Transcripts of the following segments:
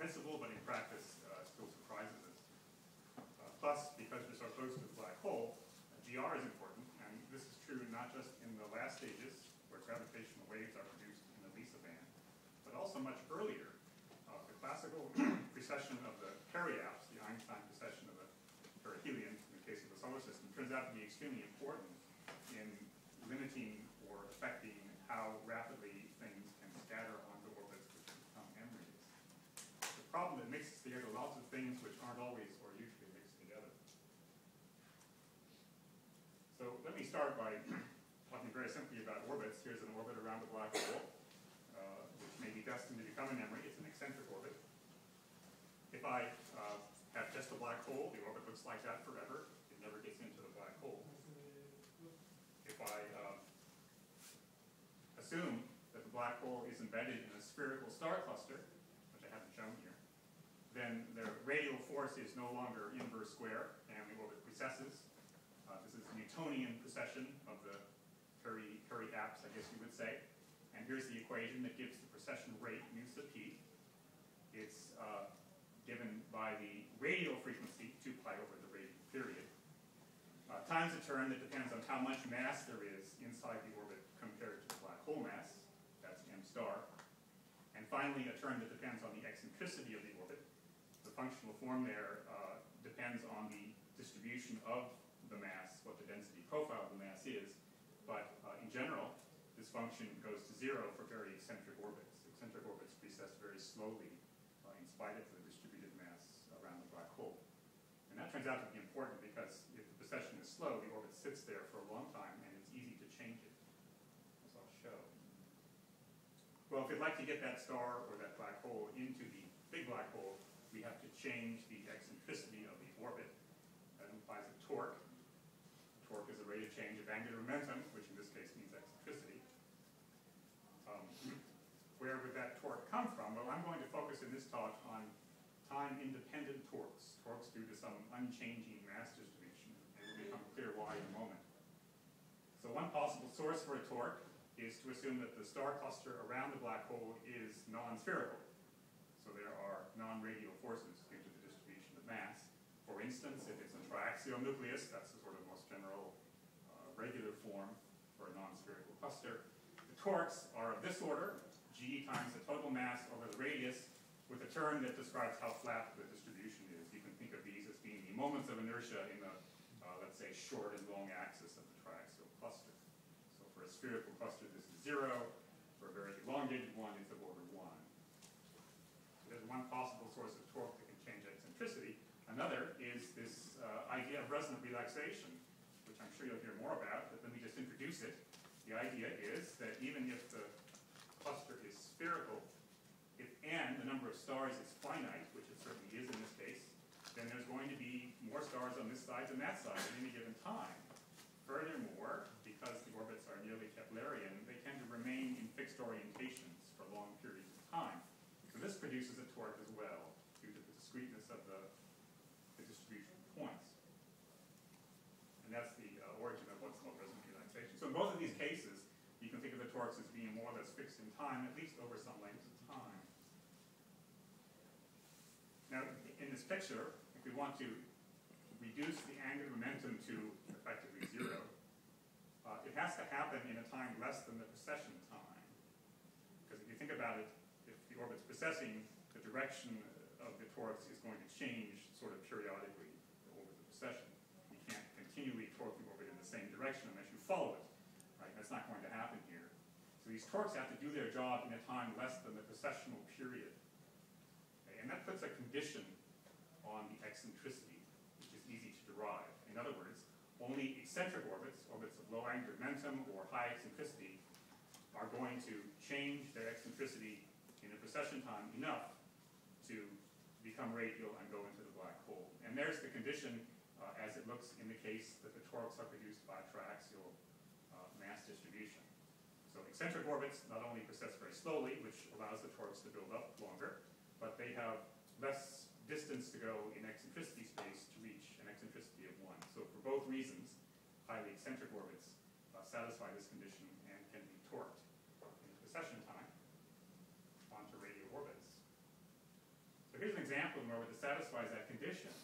principle, but in practice uh, still surprises us. Uh, plus, because we're so close to the black hole, GR is important, and this is true not just in the last stages, where gravitational waves are produced in the LISA band, but also much earlier. Uh, the classical precession of the periaps, the Einstein precession of the perihelion, in the case of the solar system, turns out to be extremely important in limiting or affecting how rapidly things can scatter onto orbits which become EMRIs. The problem that mixes together lots of things which aren't always or usually mixed together. So let me start by talking very simply about orbits. Here's an orbit around a black hole, uh, which may be destined to become an EMRI. It's an eccentric orbit. If I uh, have just a black hole, the orbit looks like that forever. It never gets into the black hole. If I uh, assume that the black hole is embedded in a spherical star cluster, which I haven't shown here, then the radial force is no longer inverse square, and the orbit precesses. Uh, this is Newtonian precession of the Curry, Curry apse, I guess you would say. And here's the equation that gives the precession rate, mu sub p. It's uh, given by the radial frequency, 2 pi over the radial period, uh, times a term that depends on how much mass there is inside the orbit compared to the black hole mass, that's m star. And finally, a term that depends on the eccentricity of. The functional form there uh, depends on the distribution of the mass, what the density profile of the mass is, but uh, in general, this function goes to zero for very eccentric orbits. Eccentric orbits precess very slowly uh, in spite of the distributed mass around the black hole. And that turns out to be important because if the precession is slow, the orbit sits there for a long time and it's easy to change it, as I'll show. Well, if you'd like to get that star or that black hole into the big black hole, change the eccentricity of the orbit. That implies a torque torque is the rate of change of angular momentum, which in this case means eccentricity. Um, where would that torque come from? Well, I'm going to focus in this talk on time-independent torques, torques due to some unchanging mass distribution, it will become clear why in a moment. So one possible source for a torque is to assume that the star cluster around the black hole is non-spherical. So there are non-radial forces due to the distribution of mass. For instance, if it's a triaxial nucleus, that's the sort of most general uh, regular form for a non-spherical cluster. The torques are of this order, g times the total mass over the radius, with a term that describes how flat the distribution is. You can think of these as being the moments of inertia in the, uh, let's say, short and long axis of the triaxial cluster. So for a spherical cluster, this is zero. For a very elongated one, it's of order one. So there's one possible source of torque that can change eccentricity. Another idea of resonant relaxation, which I'm sure you'll hear more about, but let me just introduce it. The idea is that even if the cluster is spherical, if n, the number of stars, is finite, which it certainly is in this case, then there's going to be more stars on this side than that side at any given time. Furthermore, because the orbits are nearly Keplerian, they tend to remain in fixed orientations for long periods of time. So this produces a torque as well, due to the discreteness of the the distribution of points. And that's the uh, origin of what's called resonant relaxation. So in both of these cases, you can think of the torques as being more or less fixed in time, at least over some length of time. Now, in this picture, if we want to reduce the angular momentum to effectively zero, uh, it has to happen in a time less than the precession time. Because if you think about it, if the orbit's precessing, the direction of the torques is going to change sort of periodically over the precession. You can't continually torque the orbit in the same direction unless you follow it. Right? That's not going to happen here. So these torques have to do their job in a time less than the precessional period. Okay? And that puts a condition on the eccentricity, which is easy to derive. In other words, only eccentric orbits, orbits of low angular momentum or high eccentricity, are going to change their eccentricity in the precession time enough to become radial and go into the black hole. And there's the condition uh, as it looks in the case that the torques are produced by triaxial uh, mass distribution. So eccentric orbits not only precess very slowly, which allows the torques to build up longer, but they have less distance to go in eccentricity space to reach an eccentricity of one. So for both reasons, highly eccentric orbits uh, satisfy this condition and can be torqued in precession time onto radial orbits. So here's an example of an orbit that satisfies that condition.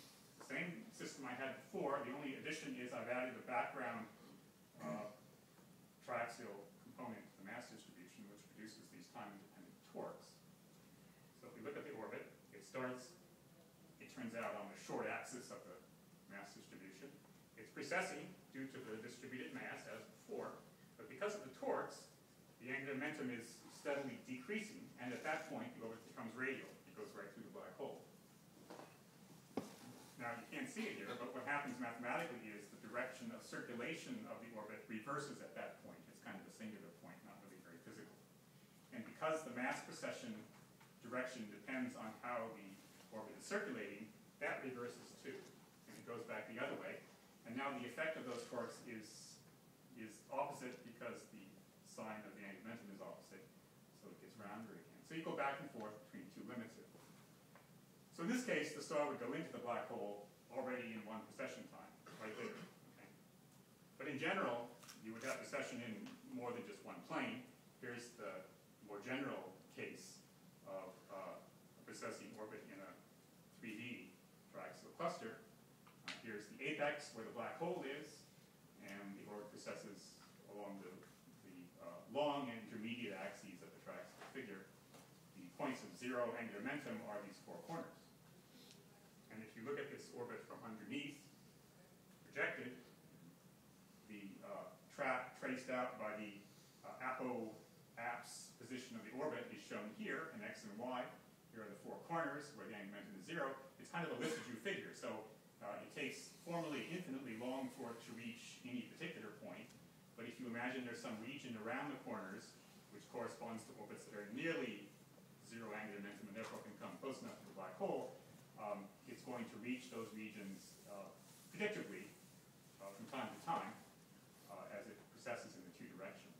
Same system I had before, the only addition is I've added a background uh, triaxial component to the mass distribution, which produces these time-independent torques. So if we look at the orbit, it starts, turns out, on the short axis of the mass distribution. It's precessing due to the distributed mass as before, but because of the torques, the angular momentum is steadily decreasing, and at that point, the orbit becomes radial. It goes right through the black hole. Now, you can't see it here, but what happens mathematically is the direction of circulation of the orbit reverses at that point. It's kind of a singular point, not really very physical. And because the mass precession direction depends on how the orbit is circulating, that reverses too. And it goes back the other way. And now the effect of those torques is, is opposite because the sign of the angular momentum is opposite. So it gets rounder again. So you go back and forth between two limits. So in this case, the star would go into the black hole already in one precession time, right there. Okay? But in general, you would have precession in more than just one plane. Here's the more general case of uh, a precessing orbit in a 3D triaxial cluster. Uh, here's the apex where the black hole is, and the orbit precesses along the, the uh, long and intermediate axes of the triaxial figure. The points of zero angular momentum are these four corners. And if you look at this orbit from underneath, projected, the uh, track traced out by the uh, apo-apse position of the orbit is shown here in x and y. Here are the four corners where the angular momentum is zero. It's kind of a Lissajous figure, so uh, it takes formally infinitely long for it to reach any particular point. But if you imagine there's some region around the corners, which corresponds to orbits that are nearly zero angular momentum and therefore can come close enough to the black hole, um, it's going to reach those regions uh, predictably uh, from time to time uh, as it precesses in the two directions.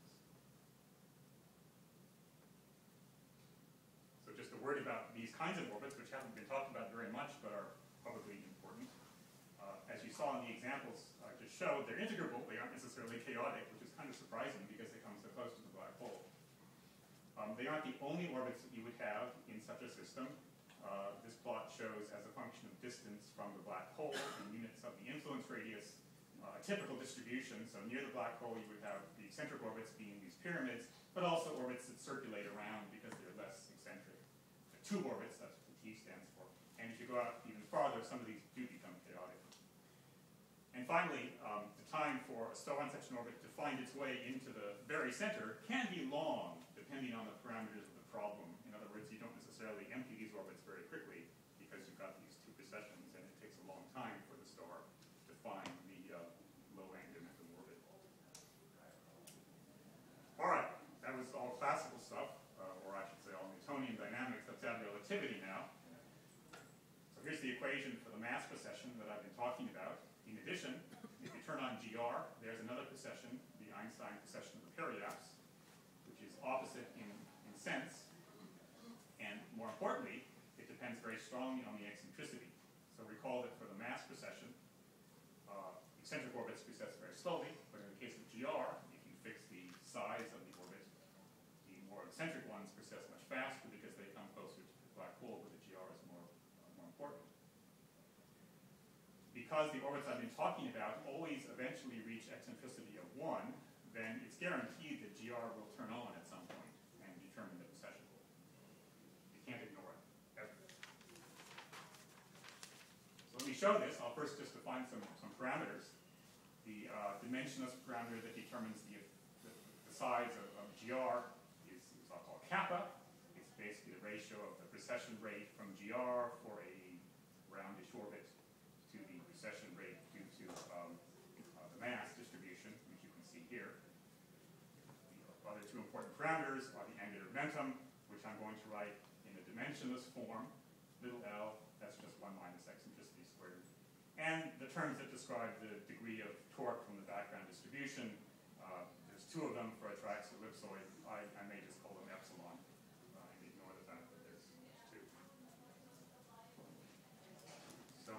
So just a word about these kinds of orbits, which haven't been talked about very much, but are probably important. Uh, as you saw in the examples I just showed, they're integrable, they aren't necessarily chaotic, which is kind of surprising because they come so close to the black hole. Um, they aren't the only orbits that you would have in such a system. Uh, this plot shows as a function of distance from the black hole in units of the influence radius, uh, a typical distribution. So near the black hole you would have the eccentric orbits being these pyramids, but also orbits that circulate around because they're less eccentric. Tube orbits, that's what the T stands for. And if you go out even farther, some of these do become chaotic. And finally, um, the time for a star on such orbit to find its way into the very center can be long, depending on the parameters of the problem. In other words, you don't necessarily empty these orbits very quickly because you've got these two precessions and it takes a long time for the star to find the uh, low angular momentum orbit. All right, that was all classical stuff, uh, or I should say all Newtonian dynamics. Let's add relativity now. So here's the equation for the mass precession that I've been talking about. In addition, if you turn on GR, there's another precession, the Einstein precession of the periapse, which is opposite in, in sense, and more importantly, it depends very strongly on the eccentricity. So recall that for the mass precession, uh, eccentric orbits precess very slowly, but in the case of GR, if you fix the size of the orbit, the more eccentric ones precess much faster because they come closer to the black hole where the GR is more, uh, more important. Because the orbits I've been talking about always eventually reach eccentricity of 1, then it's guaranteed that GR will turn on at some point and determine the precession. You can't ignore it, ever. So let me show this. I'll first just define some, some parameters. The uh, dimensionless parameter that determines the, the, the size of, of GR is, is I'll call kappa. It's basically the ratio of the precession rate from GR for a roundish orbit to the precession rate due to um, uh, the mass distribution, which you can see here. The other two important parameters are the angular momentum, which I'm going to write in a dimensionless form, little l, that's just 1 minus eccentricity squared. And the terms that describe the degree of torque from the background distribution, uh, there's two of them for a triaxial ellipsoid. I, I may just call them epsilon uh, and ignore the fact that there's two. So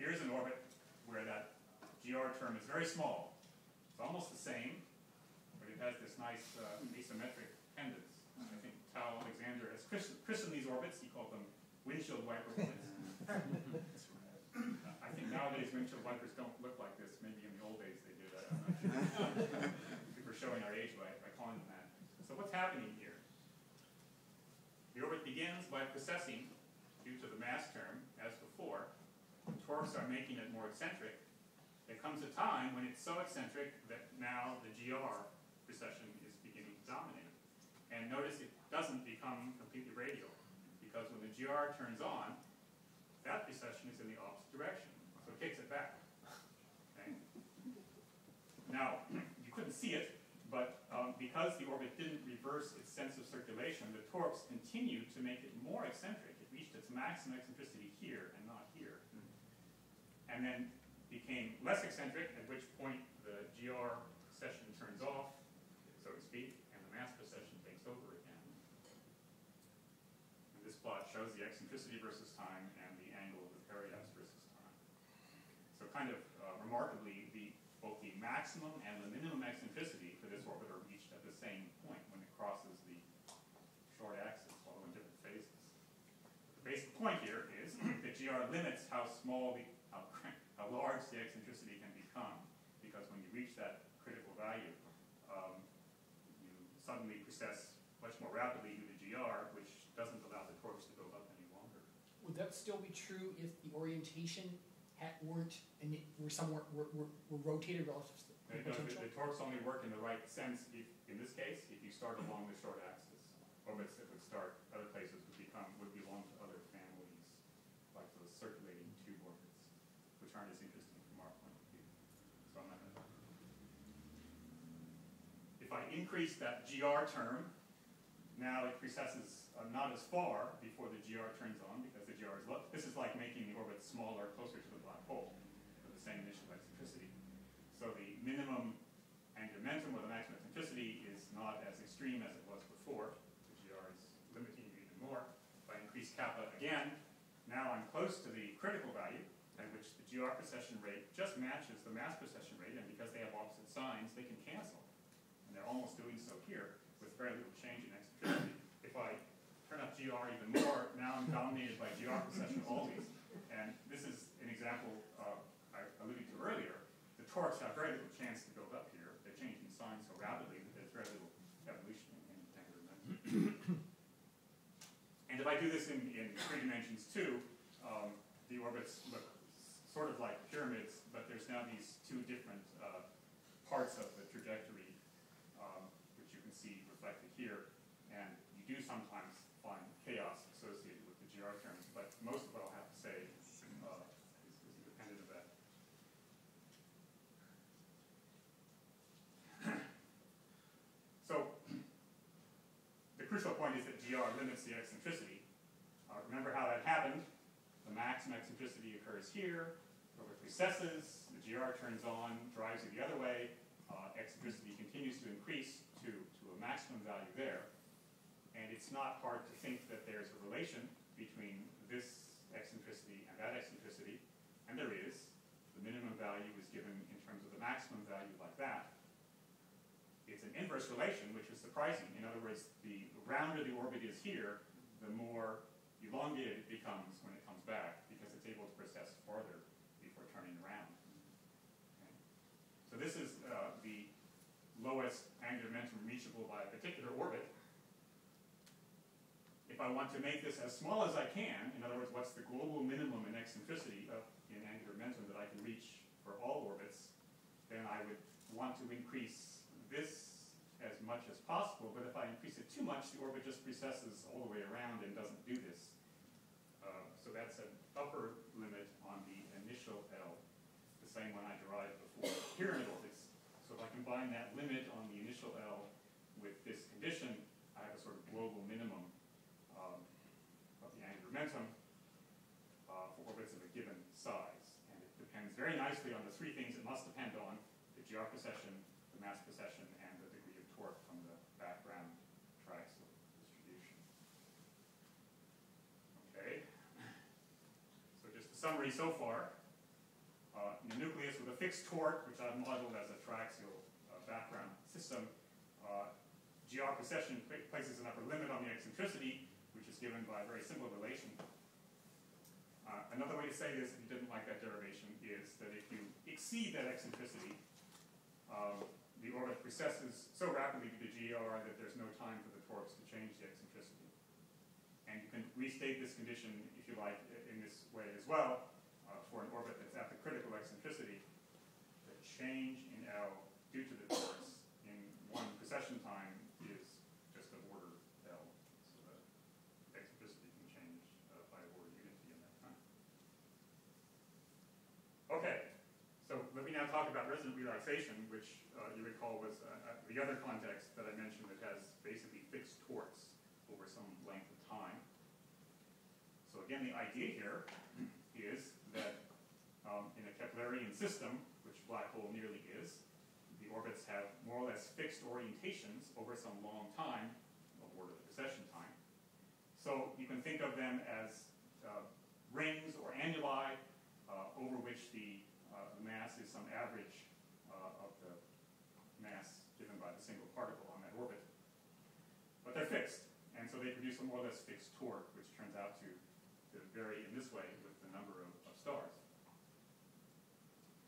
here's an orbit where that GR term is very small. It's almost the same, but it has this nice uh, asymmetric pendants. I think Tal Christened these orbits. He called them windshield wiper orbits. I think nowadays windshield wipers don't look like this. Maybe in the old days they did. I'm not sure. We're showing our age by, by calling them that. So what's happening here? The orbit begins by precessing due to the mass term, as before. Torques are making it more eccentric. There comes a time when it's so eccentric that now the GR precession is beginning to dominate. And notice it doesn't become completely radial, because when the GR turns on, that precession is in the opposite direction, so it kicks it back. Okay? Now, you couldn't see it, but um, because the orbit didn't reverse its sense of circulation, the torques continued to make it more eccentric. It reached its maximum eccentricity here and not here. And then became less eccentric, at which point the GR precession turns off, so to speak, and the mass precession takes over again. And this plot shows the eccentricity versus time and the angle of the periapse versus time. So kind of uh, remarkably, the, both the maximum and the minimum eccentricity for this orbit are reached at the same point when it crosses the short axis, although in different phases. The basic point here is that GR limits how small the how large the eccentricity can become, because when you reach that critical value, um, you suddenly precess much more rapidly due to GR, which doesn't allow the torques to build up any longer. Would that still be true if the orientation had, weren't, and it were somewhere, were, were, were rotated relative to the The, the, potential? the torques only work in the right sense if, in this case, if you start along the short axis. Orbits that would start other places would become, would belong to other families, like those circulating tube orbits, which aren't as interesting from our point of view. So I'm not gonna. If I increase that GR term, now it precesses uh, not as far before the GR turns on the GR is low. This is like making the orbit smaller, closer to the black hole with the same initial eccentricity. So the minimum angular momentum or the maximum eccentricity is not as extreme as it was before. The GR is limiting you even more. If I increase kappa again, now I'm close to the critical value at which the GR precession rate just matches the mass precession rate, and because they have opposite signs, they can cancel. And they're almost doing so here with very little change in eccentricity. If I turn up GR even more, dominated by GR precession always. And this is an example uh, I alluded to earlier. The torques have very little chance to build up here. They're changing signs so rapidly that there's very little evolution in momentum. and if I do this in, in three dimensions too, um, the orbits look sort of like pyramids, but there's now these two different uh, parts of the trajectory, um, which you can see reflected here. And you do sometimes find chaos associated with the GR terms, but most of what I'll have to say uh, is, is independent of that. So the crucial point is that GR limits the eccentricity. Uh, remember how that happened? The maximum eccentricity occurs here, over precesses, the GR turns on, drives you the other way, uh, eccentricity continues to increase to, to a maximum value there. And it's not hard to think that there's a relation between this eccentricity and that eccentricity, and there is. The minimum value is given in terms of the maximum value like that. It's an inverse relation, which is surprising. In other words, the rounder the orbit is here, the more elongated it becomes when it comes back, because it's able to precess farther before turning around. Okay. So this is uh, the lowest angular momentum reachable by a particular orbit. If I want to make this as small as I can, in other words, what's the global minimum in eccentricity of, in angular momentum that I can reach for all orbits, then I would want to increase much as possible, but if I increase it too much, the orbit just precesses all the way around and doesn't do this. Uh, so that's an upper limit on the initial L, the same one I derived before pyramid orbits. So if I combine that limit on the initial L with this condition, I have a sort of global minimum um, of the angular momentum uh, for orbits of a given size. And it depends very nicely on the three things it must depend on, the GR precession, the mass precession, and the degree of torque from the background triaxial distribution. Okay. So just a summary so far. Uh, in the nucleus with a fixed torque, which I've modeled as a triaxial uh, background system, uh, GR precession places an upper limit on the eccentricity, which is given by a very simple relation. Uh, another way to say this, if you didn't like that derivation, is that if you exceed that eccentricity, um, the orbit precesses so rapidly to the GR that there's no time for the torques to change the eccentricity. And you can restate this condition, if you like, way as well, uh, for an orbit that's at the critical eccentricity, the change in L due to the torques in one precession time is just of order L. So the eccentricity can change uh, by order unity in that time. Okay, so let me now talk about resonant relaxation, which uh, you recall was uh, uh, the other context that I mentioned that has basically fixed torques over some length of time. So again, the idea here is that um, in a Keplerian system, which black hole nearly is, the orbits have more or less fixed orientations over some long time, of order the precession time. So you can think of them as uh, rings or annuli uh, over which the, uh, the, mass is some average uh, of the mass given by the single particle on that orbit. But they're fixed, and so they produce a more or less fixed torque, which turns out to, to vary in this way with the number of, of stars.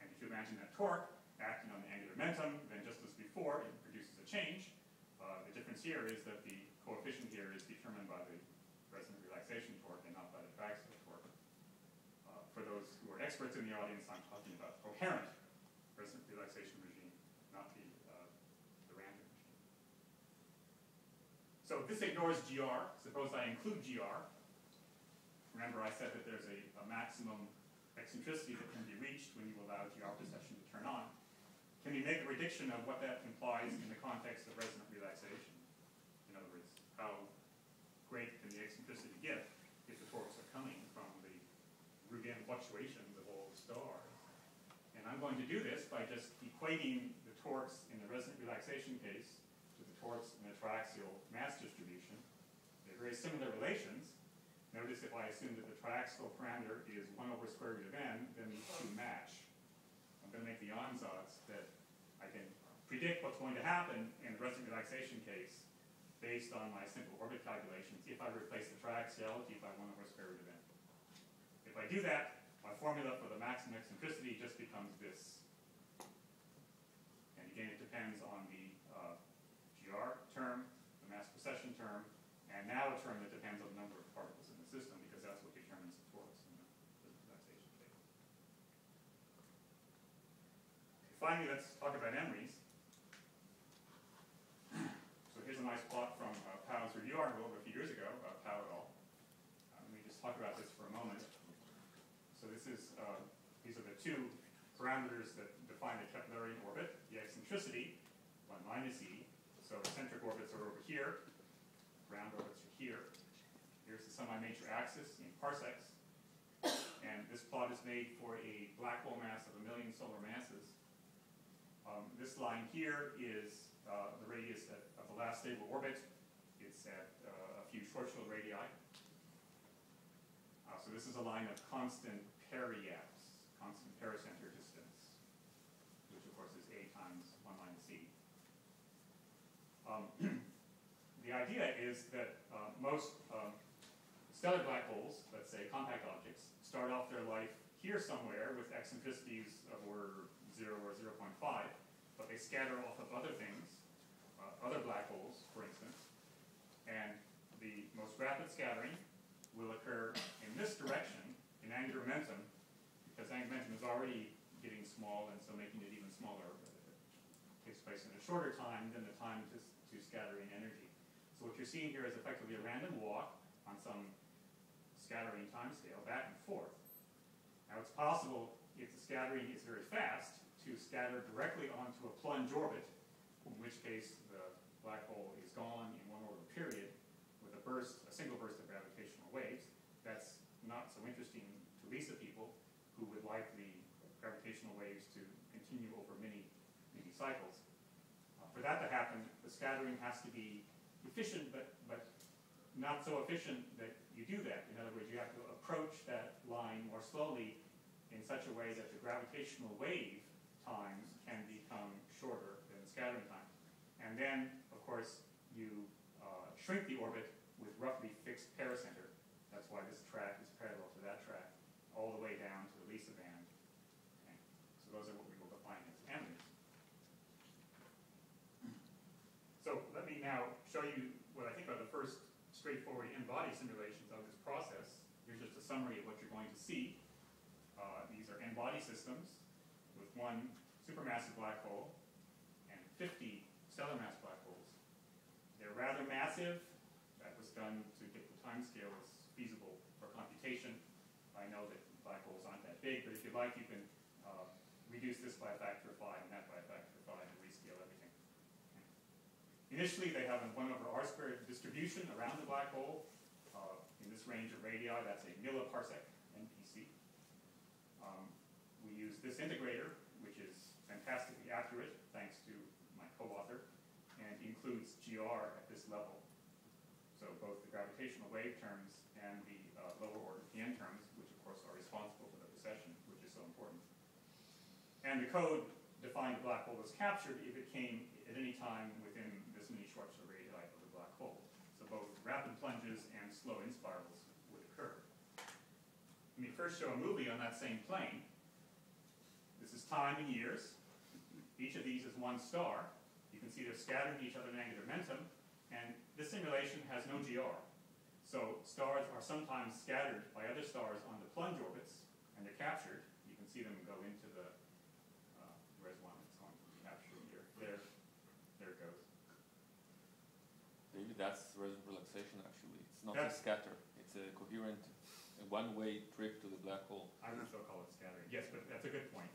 And if you imagine that torque acting on the angular momentum, then just as before, it produces a change. Uh, the difference here is that the coefficient here is determined by the resonant relaxation torque and not by the triaxial torque. Uh, for those who are experts in the audience, I'm talking about coherent resonant relaxation regime, not the, uh, the random regime. So this ignores GR. Suppose I include GR. Remember I said that there's a, a maximum eccentricity that can be reached when you allow GR precession to turn on. Can you make a prediction of what that implies in the context of resonant relaxation? In other words, how great can the eccentricity get if the torques are coming from the Ruggian fluctuations of all the stars? And I'm going to do this by just equating the torques in the resonant relaxation case to the torques in the triaxial mass distribution. They're very similar relations. If I assume that the triaxial parameter is 1 over square root of n, then these two match. I'm going to make the ansatz that I can predict what's going to happen in the resonant relaxation case based on my simple orbit calculations if I replace the triaxiality by 1 over square root of n. If I do that, my formula for the maximum eccentricity just becomes this. And again, it depends on the uh, GR term, the mass precession term, and now a term that depends on the number of particles in the system because that's what determines the torques in the relaxation case. Okay, finally, let's talk about EMRIs. So here's a nice plot from uh, Pau's review article a few years ago, uh, Powell et al. Uh, let me just talk about this for a moment. So this is, uh, these are the two parameters that define the Keplerian orbit, the eccentricity, 1 minus e. So eccentric orbits are over here, ground orbits are here. Here's the semi-major axis in parsecs. And this plot is made for a black hole mass of a million solar masses. Um, this line here is uh, the radius of the last stable orbit. It's at uh, a few Schwarzschild radii. Uh, so this is a line of constant periapse, constant pericenter distance, which of course is a times 1 minus e. Um, the idea is that uh, most um, stellar black holes, let's say compact objects, start off their life here somewhere with eccentricities of order 0 or 0.5, but they scatter off of other things, uh, other black holes, for instance, and the most rapid scattering will occur in this direction, in angular momentum, because angular momentum is already getting small, and so making it even smaller takes place in a shorter time than the time to, to scattering energy. So what you're seeing here is effectively a random walk on some scattering timescale back and forth. Now it's possible, if the scattering is very fast, to scatter directly onto a plunge orbit, in which case the black hole is gone in one order period with a burst, a single burst of gravitational waves. That's not so interesting to LISA people who would like the gravitational waves to continue over many, many cycles. Uh, for that to happen, the scattering has to be efficient, but, but not so efficient that you do that. In other words, you have to approach that line more slowly in such a way that the gravitational wave times can become shorter than the scattering time. And then, of course, you uh, shrink the orbit with roughly fixed pericenter. That's why this track is parallel to that track, all the way down to the Lisa band. Okay. So those are what we will define as EMRIs. So let me now show you what I think are the first straightforward n-body simulations of this process. Here's just a summary of what you're going to see. Uh, these are n-body systems with one supermassive black hole and 50 stellar mass black holes. They're rather massive. That was done to get the time scales feasible for computation. I know that black holes aren't that big, but if you like, you can uh, reduce this by a factor of five and that by a factor of five and rescale everything. Initially, they have a one over r squared distribution around the black hole. Uh, in this range of radii, that's a milliparsec, NPC. Um, we use this integrator, fantastically accurate, thanks to my co-author, and includes GR at this level. So both the gravitational wave terms and the uh, lower order PN terms, which of course are responsible for the precession, which is so important. And the code defined the black hole as captured if it came at any time within this many Schwarzschild radii of the black hole. So both rapid plunges and slow inspirals would occur. Let me first show a movie on that same plane. This is time in years. Each of these is one star. You can see they're scattered to each other in angular momentum, and this simulation has no GR. So stars are sometimes scattered by other stars on the plunge orbits, and they're captured. You can see them go into the, uh, where's one that's going to be captured here? There, there it goes. Maybe that's relaxation actually. It's not That's- a scatter. It's a coherent, one-way trip to the black hole. I would still call it scattering. Yes, but that's a good point.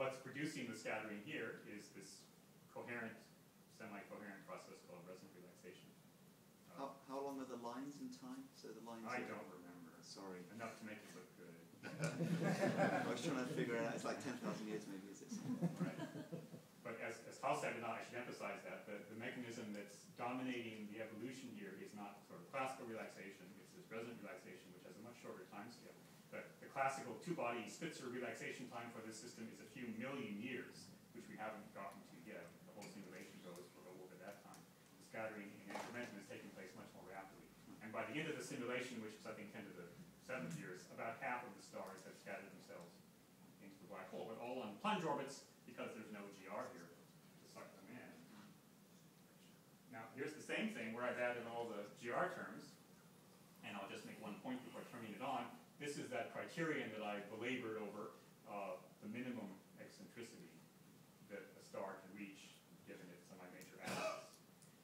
What's producing the scattering here is this coherent, semi-coherent process called resonant relaxation. Uh, How, how long are the lines in time? So the lines. I don't remember. Sorry. Enough to make it look good. I was trying to figure it out. It's like 10,000 years maybe, is it? Right. But as, as Hal said, and I should emphasize that, the, the mechanism that's dominating the evolution here is not sort of classical relaxation, it's this resonant relaxation, which has a much shorter time scale. Classical two-body Spitzer relaxation time for this system is a few million years, which we haven't gotten to yet. The whole simulation goes for over that time. The scattering and angular momentum is taking place much more rapidly. And by the end of the simulation, which is I think ten to the seventh years, about half of the stars have scattered themselves into the black hole, but all on plunge orbits because there's no GR here to suck them in. Now, here's the same thing where I've added all the GR terms, and I'll just make one point before turning it on. This is that criterion that I belabored over, uh, the minimum eccentricity that a star can reach given its semi-major axis.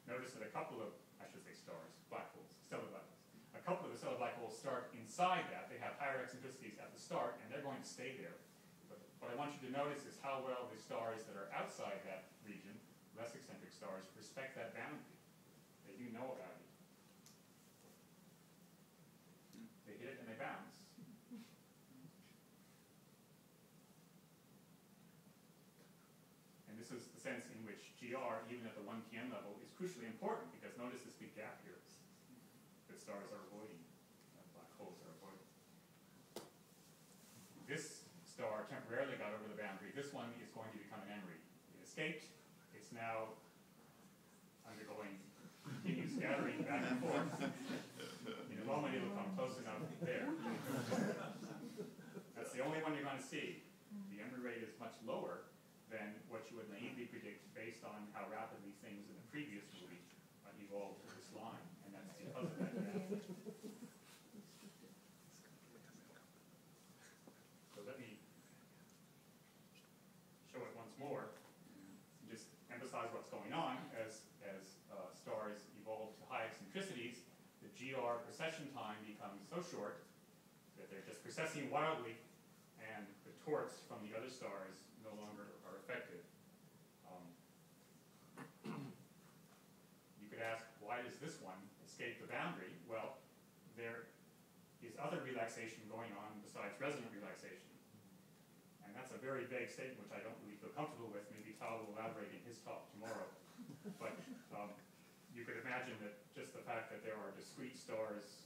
Notice that a couple of, I should say stars, black holes, stellar black holes. A couple of the stellar black holes start inside that, they have higher eccentricities at the start, and they're going to stay there. But what I want you to notice is how well the stars that are outside that region, less eccentric stars, respect that boundary. They do know about it. They hit it and they bounce. And this is the sense in which GR, even at the 1 PN level, is crucially important because notice this big gap here that stars are avoiding, that black holes are avoiding. This star temporarily got over the boundary. This one is going to become an EMRI. It escaped. It's now undergoing continued scattering back and forth. In a moment, it'll come close enough there. That's the only one you're going to see. The EMRI rate is much lower than what you would naively predict based on how rapidly things in the previous movie uh, evolved to this line, and that's because of that. So let me show it once more, and just emphasize what's going on as, as uh, stars evolve to high eccentricities, the GR precession time becomes so short that they're just precessing wildly, and the torques from the other stars no longer are effective. Um, You could ask, why does this one escape the boundary? Well, there is other relaxation going on besides resonant relaxation. And that's a very vague statement, which I don't really feel comfortable with, maybe Tal will elaborate in his talk tomorrow. But um, you could imagine that just the fact that there are discrete stars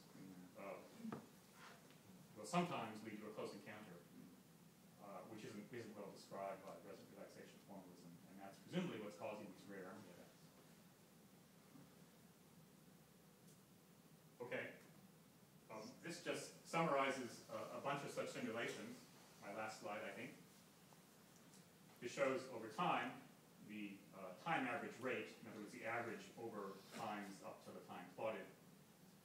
uh, will sometimes lead to a close encounter, uh, which isn't, isn't well described by resonant relaxation formalism, and that's presumably what's causing these rare Emerson events. Okay, um, this just summarizes a, a bunch of such simulations, my last slide, I think. This shows over time the uh, time average rate, in other words, the average over times up to the time plotted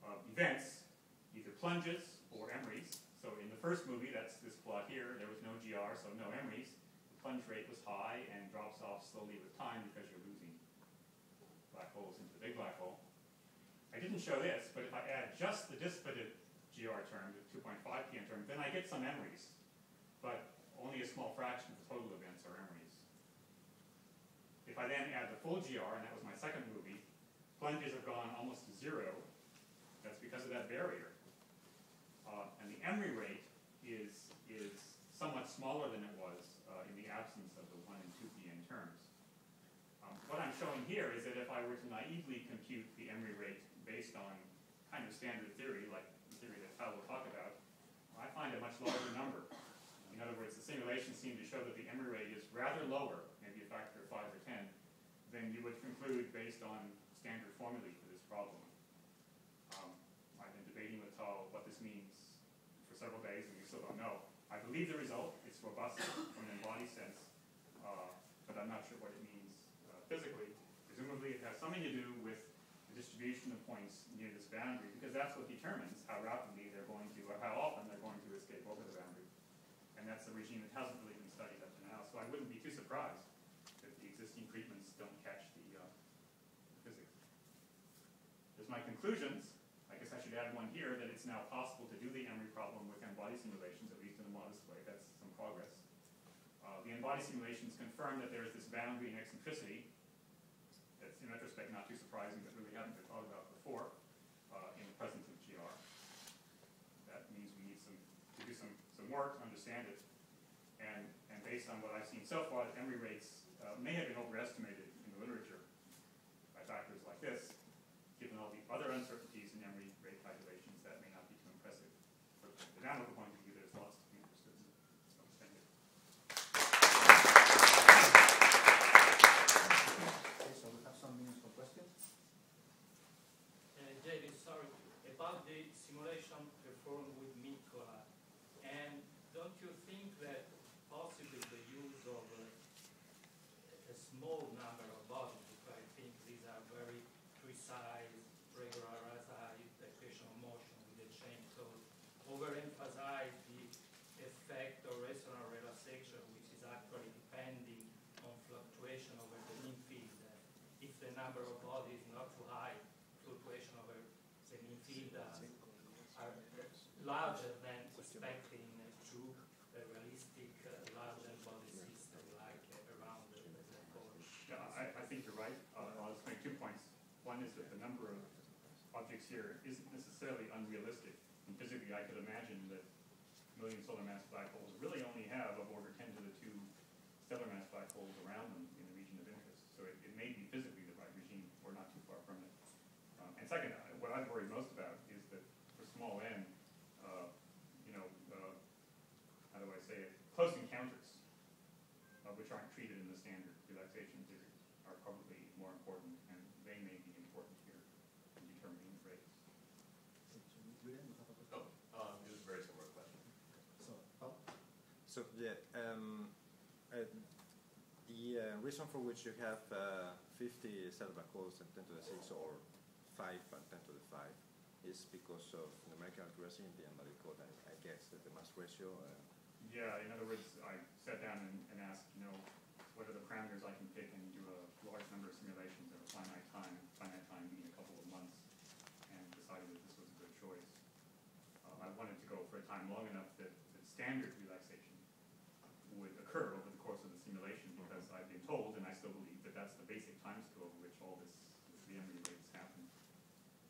of events, either plunges or EMRIs. So in the first movie, that's this plot here, there was no GR, so no EMRIs. The plunge rate was high and drops off slowly with time because you're losing black holes into the big black hole. I didn't show this, but if I add just the dissipative GR term, the 2.5 PN term, then I get some EMRIs. But only a small fraction of the total events are EMRIs. If I then add the full GR, and that was my second movie, plunges have gone almost to zero. That's because of that barrier. Uh, and the EMRI rate is, is somewhat smaller than it was uh, in the absence of the 1 and 2 PN terms. Um, what I'm showing here is that if I were to naively compute the EMRI rate based on kind of standard theory, like the theory that Tal will talk about, I find a much larger number. In other words, the simulations seem to show that the EMRI rate is rather lower, maybe a factor of 5 or 10, than you would conclude based on standard formulae for this problem. Um, I've been debating with Tal what this means for several days, and we still don't know. I believe the result, is robust from an n-body sense, uh, but I'm not sure what it means uh, physically. Presumably it has something to do with the distribution of points near this boundary, because that's what determines how rapidly they're going to, or how often they're going to escape over the boundary. And that's a regime that hasn't really been studied up to now, so I wouldn't be too surprised if the existing treatments don't catch the, uh, physics. As my conclusions, I guess I should add one here, that it's now possible to do the EMRI problem with n-body simulations, at least in a modest way, that's some progress. Uh, the n-body simulations confirm that there is this boundary in eccentricity, that's in retrospect not too surprising, but really hadn't been thought about before, uh, in the presence of GR. That means we need some, to do some, some work to understand it. And, and based on what I've seen so far, the EMRI rates uh, may have been overestimated in the literature by factors like this. Given all the other uncertainties in EMRI rate calculations, that may not be too impressive. But the download point of view, there's lots to be interested in. So, thank you. Okay, so we have some minutes for questions. Uh, David, sorry, about the simulation performed with Mikkola, and don't you think that possibly the use of uh, a small number of bodies, because I think these are very precise, regularized equation of motion with the chain code, overemphasize the effect of resonant relaxation, which is actually depending on fluctuation over the mean field. Uh, If the number of bodies is not too high, fluctuation over the mean field uh, are larger than expecting a true uh, realistic uh, larger body system like uh, around the the. Yeah, I, I think you're right. Uh, I'll just make two points. One is that the number of objects here isn't necessarily unrealistic. And physically, I could imagine that million solar mass black holes really only have of order 10 to the 2 stellar mass black holes around them in the region of interest. So it, it may be physically the right regime. We're not too far from it. Um, and second, what I've worried most about is that for small n, uh, you know, uh, how do I say it, close encounters, uh, which aren't treated in the standard relaxation theory, are probably more important, and they may be important here in determining the rates. Julian, you have a question? Oh, um, it was a very similar question. So, Pau? So, yeah, um, uh, the uh, reason for which you have uh, 50 cell calls and 10 to the 6 or 5 and 10 to the 5 is because of numerical accuracy in the n-body code, I, I guess, that the mass ratio. Uh, Yeah, in other words, I sat down and, and asked, you know, what are the parameters I can pick and do a large number of simulations at a finite time, finite time being a couple of months, and decided that this was a good choice. Uh, I wanted to go for a time long enough that, the standard basic time scale over which all this EMRI rates happen.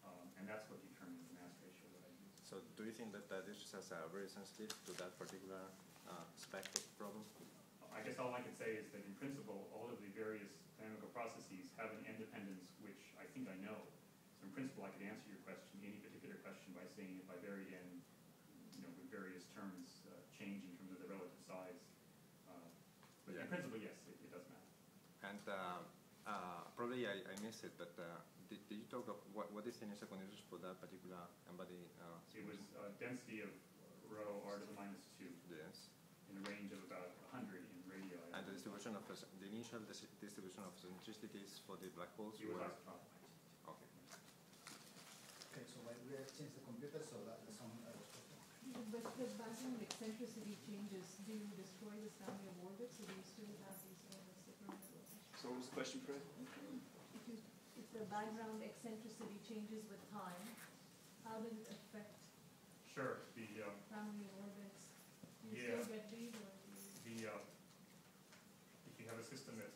Um, and that's what determines the mass ratio that I use. So do you think that that HSS are very sensitive to that particular uh, the problem? I guess all I can say is that in principle, all of the various dynamical processes have an independence which I think I know. So in principle, I could answer your question, any particular question, by saying if I varied in, you know, with various terms uh, change in terms of the relative size. Uh, but yeah. in principle, yes, it, it does matter. And um, probably I, I missed it, but uh, did, did you talk of what, what is the initial conditions for that particular n-body? Uh, It was uh, density of rho r to the minus two yes. in a range of about hundred in radii. And the distribution of the the initial dis- distribution of centricities for the black holes was were okay. Okay, so while we change the computer, so that the some uh, question. But the background eccentricity changes, do you destroy the family of orbits, or do you still have these orbits that run at orbits? So what was the question, Fred? If you, if the background eccentricity changes with time, how does it affect Sure, the, um, family orbits? Do you Yeah. still get these, or do you? the, uh, if you have a system that's